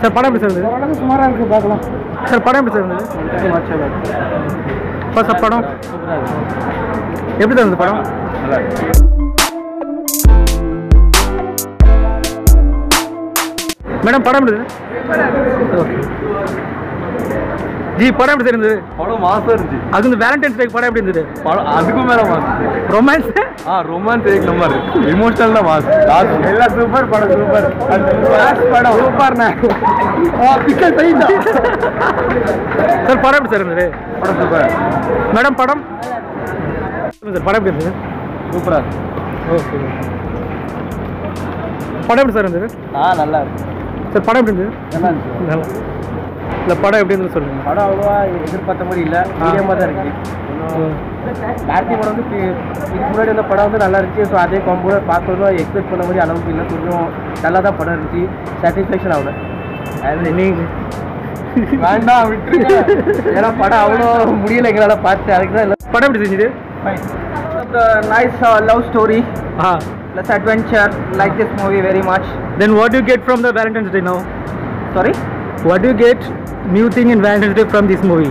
Sir படம் எப்படி sir இருந்தது? ஓரளவுக்கு சுமாராக இருக்குது பார்க்கலாம். சார் படம் எப்படி சார் இருந்தது? இப்போ சார் படம். எப்படி சார் இருந்தது படம்? மேடம் படம் எப்படி ஓகே. ஜி படம் எப்படி இருந்தது? படம் மாசம் இருந்துச்சு. அது இந்த வேலண்டைன்ஸ் டே படம் எப்படி இருந்தது? படம் அதுக்கும் மேலே மாசம் ரொமான்ஸ் ஆ ரொமான்ஸ் ஏக் நம்பர் இமோஷனல் தான் லாஸ்ட் எல்லாம் சூப்பர் படம் சூப்பர் லாஸ்ட் படம். சூப்பர்ண்ணே பிக்கல் சைடா சார் படம் எப்படி சார் இருந்தது? படம் சூப்பர் மேடம் படம்? சார் படம் எப்படி இருந்தது? சூப்பரா ஓகே. படம் எப்படி சார் இருந்தது? ஆ நல்லா இருக்கு. சார் படம் எப்படி இருந்தது? நல்லா இருந்துச்சு. இல்லை படம் எப்படி இருந்தது சொல்லுங்கள் படம் அவ்வளோவா எதிர்பார்த்த மாதிரி இல்லை மீடியமாக தான் இருக்கு. கார்த்தி படம் வந்து இதுக்கு முன்னாடி அந்த படம் வந்து நல்லா இருந்துச்சு. ஸோ அதே காம்போட பார்க்கணும் எக்ஸ்பெக்ட் பண்ண மாதிரி அளவுக்கு இல்லை. கொஞ்சம் நல்லா தான் படம் இருந்துச்சு. சாட்டிஸ்ஃபேக்ஷன் ஆகல. வேண்டாம் விட்டுருங்க. ஏன்னா படம் அவ்வளோ முடியல எங்களால் பார்த்து அதுக்கு தான் இல்லை. படம் எப்படி செஞ்சது நைஸ் லவ் ஸ்டோரி ஆ. Plus adventure like this movie very much then what you get from the Valentine's day no What do you get new thing in Valentine's Day from this movie?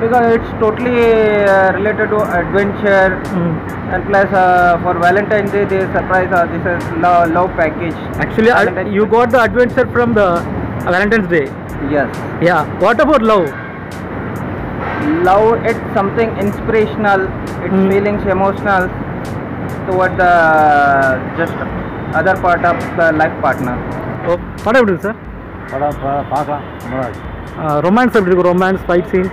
Because it's totally uh, related to adventure mm. and plus uh, for Valentine's Day they surprise us. This is love, love package. Actually, Valentine's you got the adventure from the Valentine's Day. Yes. Yeah. What about love? Love it's something inspirational. It's mm. feelings emotional toward the just other part of the life partner. Oh, what about you, sir? படம் பார்க்கலாம். இருக்கு romance எப்படி இருக்கு? Romance fight scene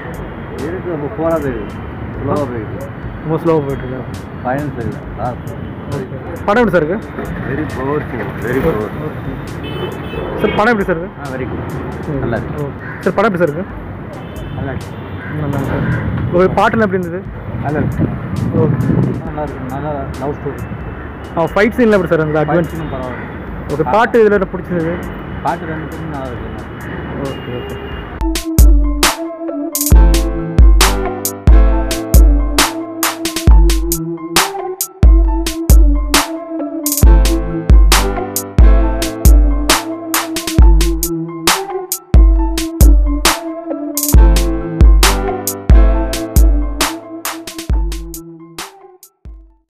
இருக்கு ரொம்ப போகாது ஸ்லோவாக போயிருக்கு. ரொம்ப ஸ்லோவாக போயிட்டு இருக்கு ஃபைனல்ஸ் இல்லை படம் எப்படி சார் இருக்கு? Very powerful very power sir படம் எப்படி சார் இருக்கு? ஆ வெரி குட் நல்லா இருக்கு. சார் படம் எப்படி சார் இருக்கு? நல்லா இருக்கு. நல்லா இருக்கு. சார் ஒரு பாட்டுலாம் எப்படி இருந்தது? நல்லா இருக்கு. ஓ நல்லா இருக்கு. நல்லா லவ் ஸ்டோரி அவன் ஃபைட் சீன்லாம் எப்படி சார் இருந்தது? அட்வென்ச்சர் பரவாயில்ல. ஓகே பாட்டு இதில் பிடிச்சது பாட்டு ரெண்டு பேரும் நல்லா இருக்கு. Okay okay.